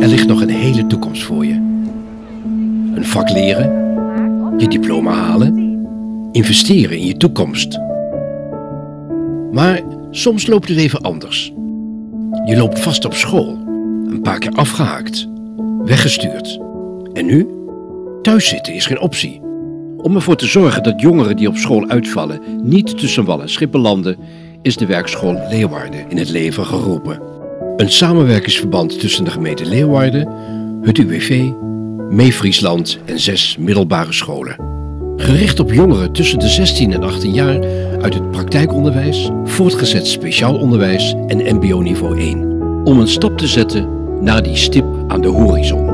Er ligt nog een hele toekomst voor je. Een vak leren, je diploma halen, investeren in je toekomst. Maar soms loopt het even anders. Je loopt vast op school, een paar keer afgehaakt, weggestuurd. En nu? Thuis zitten is geen optie. Om ervoor te zorgen dat jongeren die op school uitvallen niet tussen wal en schippen landen, is de werkschool Leeuwarden in het leven geroepen. Een samenwerkingsverband tussen de gemeente Leeuwarden, het UWV, Meefriesland en zes middelbare scholen. Gericht op jongeren tussen de 16 en 18 jaar uit het praktijkonderwijs, voortgezet speciaal onderwijs en MBO niveau 1. Om een stap te zetten naar die stip aan de horizon.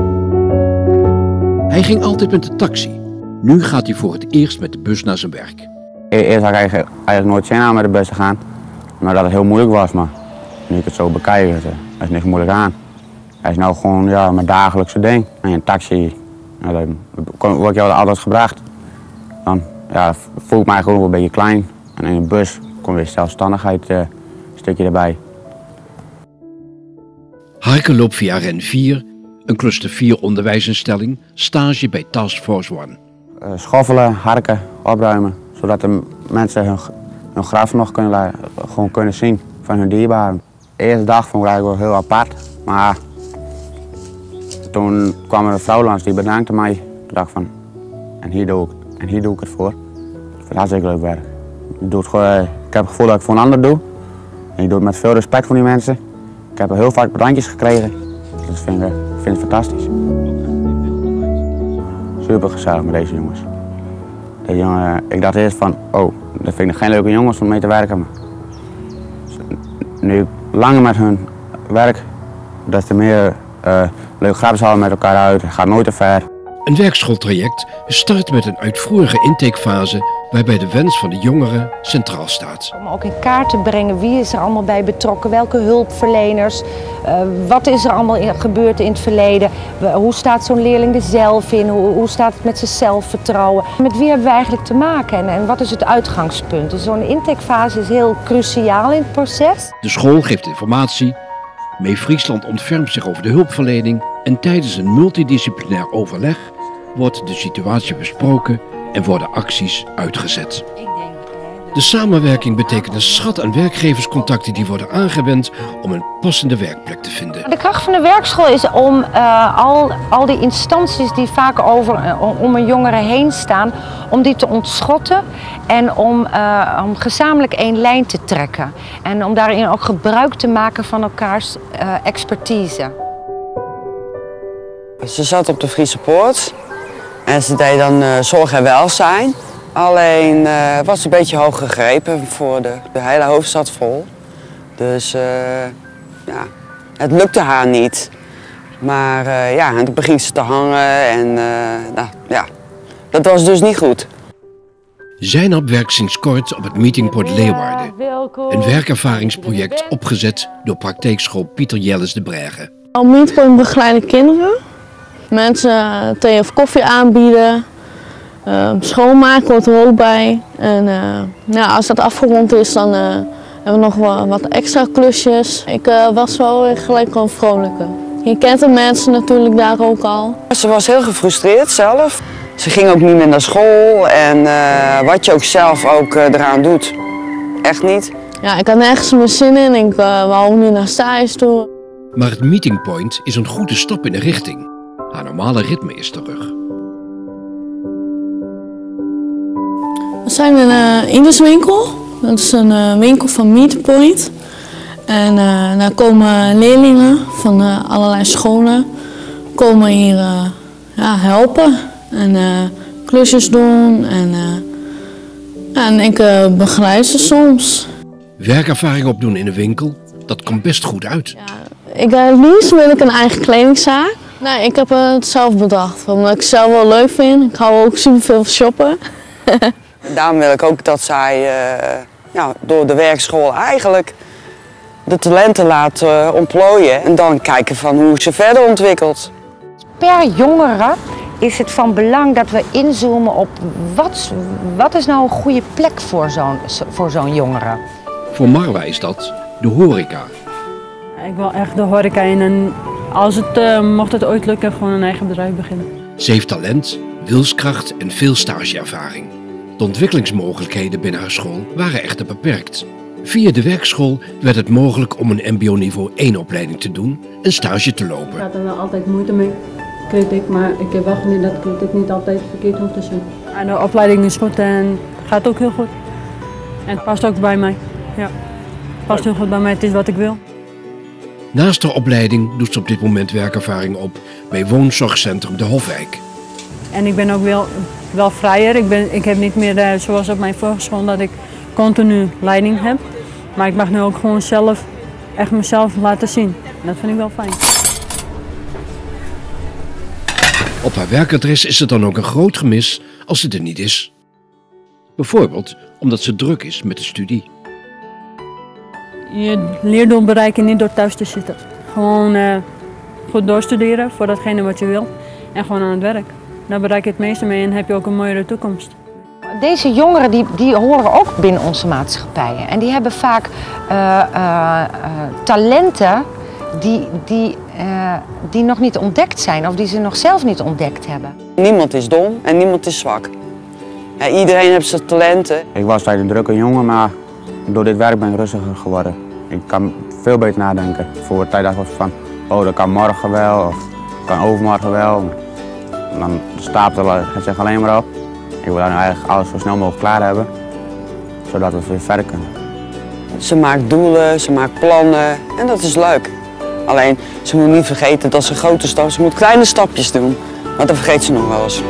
Hij ging altijd met de taxi. Nu gaat hij voor het eerst met de bus naar zijn werk. E- Eerst had ik eigenlijk, nooit zin aan met de bus te gaan. Maar dat het heel moeilijk was. Maar nu ik het zo bekijk, het, eh, er is niks moeilijk aan. Hij is nou gewoon ja, mijn dagelijkse ding. En een taxi, ja, dan kon- word je altijd gebracht. Dan ja, voel ik mij gewoon een beetje klein. En in een bus komt weer zelfstandigheid eh, een stukje erbij. Harke loopt via REN 4, een cluster 4 onderwijsinstelling, stage bij Task Force One. Eh, schoffelen, harken, opruimen. Zodat de mensen hun, hun graf nog kunnen, gewoon kunnen zien van hun dierbaren. De eerste dag vond ik eigenlijk wel heel apart. Maar toen kwam er een vrouw langs die bedankte mij. Ik dacht van, en hier doe ik, en hier doe ik het voor. Ik vind het hartstikke leuk werk. Ik, doe het gewoon, ik heb het gevoel dat ik voor een ander doe. En ik doe het met veel respect voor die mensen. Ik heb heel vaak bedankjes gekregen. Dus dat vind ik, ik vind fantastisch. Super gezellig met deze jongens. Jongen, ik dacht eerst van, oh, dat vind ik geen leuke jongens om mee te werken. Maar nu langer met hun werk, des te meer eh leuke grapjes halen met elkaar uit. Het gaat nooit te ver. Een werkschooltraject start met een uitvoerige intakefase waarbij de wens van de jongeren centraal staat. Om ook in kaart te brengen wie is er allemaal bij betrokken, welke hulpverleners, eh, wat is er allemaal gebeurd in het verleden, hoe staat zo'n leerling er zelf in, hoe, hoe staat het met zijn zelfvertrouwen. Met wie hebben we eigenlijk te maken en, en wat is het uitgangspunt? Dus zo'n intakefase is heel cruciaal in het proces. De school geeft informatie, Mee Friesland ontfermt zich over de hulpverlening en tijdens een multidisciplinair overleg wordt de situatie besproken en worden acties uitgezet. De samenwerking betekent een schat aan werkgeverscontacten die worden aangewend om een passende werkplek te vinden. De kracht van de werkschool is om eh, al, al die instanties die vaak over, eh, om- een jongere heen staan, om die te ontschotten en om, eh, om gezamenlijk één lijn te trekken. En om daarin ook gebruik te maken van elkaars eh, expertise. Ze zat op de Friese Poort en ze deed dan eh, zorg en welzijn. Alleen eh, was ze een beetje hoog gegrepen voor de, de hele hoofdstad vol. Dus eh, ja, het lukte haar niet. Maar eh, ja, en toen begint ze te hangen en eh, nou, ja, dat was dus niet goed. Zijnap werkt sinds kort op het Meetingport Leeuwarden. Een werkervaringsproject opgezet door praktijkschool Pieter Jelles de Brege. Al begeleiden kinderen. Mensen thee of koffie aanbieden. Eh, schoonmaken hoort er ook bij. En eh, ja, als dat afgerond is, dan eh, hebben we nog wel wat extra klusjes. Ik eh, was wel weer gelijk gewoon vrolijker. Je kent de mensen natuurlijk daar ook al. Ze was heel gefrustreerd zelf. Ze ging ook niet meer naar school en eh, wat je ook zelf ook eh, eraan doet. Echt niet. Ja, ik had nergens meer zin in. Ik eh, wou ook niet naar stage toe. Maar het Meeting Point is een goede stap in de richting. Haar normale ritme is terug. We zijn in een Induswinkel. Dat is een eh, winkel van Meetpoint. En eh, daar komen leerlingen van eh, allerlei scholen komen hier eh, ja, helpen en eh, klusjes doen. En, eh, ja, en ik eh, begeleid ze soms. Werkervaring opdoen in een winkel, dat komt best goed uit. Ik, eh, het liefst wil ik een eigen kledingzaak. Nee, ik heb het zelf bedacht, omdat ik het zelf wel leuk vind. Ik hou ook superveel van shoppen. Daarom wil ik ook dat zij eh, ja, door de werkschool eigenlijk de talenten laat eh, ontplooien. En dan kijken van hoe ze verder ontwikkelt. Per jongere is het van belang dat we inzoomen op wat, wat is nou een goede plek voor zo'n voor zo'n jongere. Voor Marwa is dat de horeca. Ik wil echt de horeca in een Als het, uh, mocht het ooit lukken, gewoon een eigen bedrijf beginnen. Ze heeft talent, wilskracht en veel stageervaring. De ontwikkelingsmogelijkheden binnen haar school waren echter beperkt. Via de werkschool werd het mogelijk om een mbo-niveau 1 opleiding te doen en stage te lopen. Ik had er wel altijd moeite mee, kritiek, maar ik heb wel geleerd dat kritiek niet altijd verkeerd hoeft te zijn. En de opleiding is goed en gaat ook heel goed. En het past ook bij mij. Ja, het past heel goed bij mij, het is wat ik wil. Naast de opleiding doet ze op dit moment werkervaring op bij woonzorgcentrum De Hofwijk. En ik ben ook wel, wel vrijer. Ik, ben, ik heb niet meer uh, zoals op mijn vorige school dat ik continu leiding heb. Maar ik mag nu ook gewoon zelf, echt mezelf laten zien. Dat vind ik wel fijn. Op haar werkadres is het dan ook een groot gemis als het er niet is. Bijvoorbeeld omdat ze druk is met de studie. Je leerdoel bereiken niet door thuis te zitten. Gewoon uh, goed doorstuderen voor datgene wat je wil en gewoon aan het werk. Daar bereik je het meeste mee en heb je ook een mooiere toekomst. Deze jongeren die, die horen ook binnen onze maatschappijen. En die hebben vaak uh, uh, talenten die, die, die nog niet ontdekt zijn of die ze nog zelf niet ontdekt hebben. Niemand is dom en niemand is zwak. Ja, iedereen heeft zijn talenten. Ik was tijd een drukke jongen, maar door dit werk ben ik rustiger geworden. Ik kan veel beter nadenken. Voor tijd dacht ik van, oh dat kan morgen wel of kan overmorgen wel. En dan stapelen het zich alleen maar op. Ik wil dan eigenlijk alles zo snel mogelijk klaar hebben, zodat we weer verder kunnen. Ze maakt doelen, ze maakt plannen en dat is leuk. Alleen, ze moet niet vergeten dat ze grote stappen, ze moet kleine stapjes doen. Maar dat vergeet ze nog wel eens.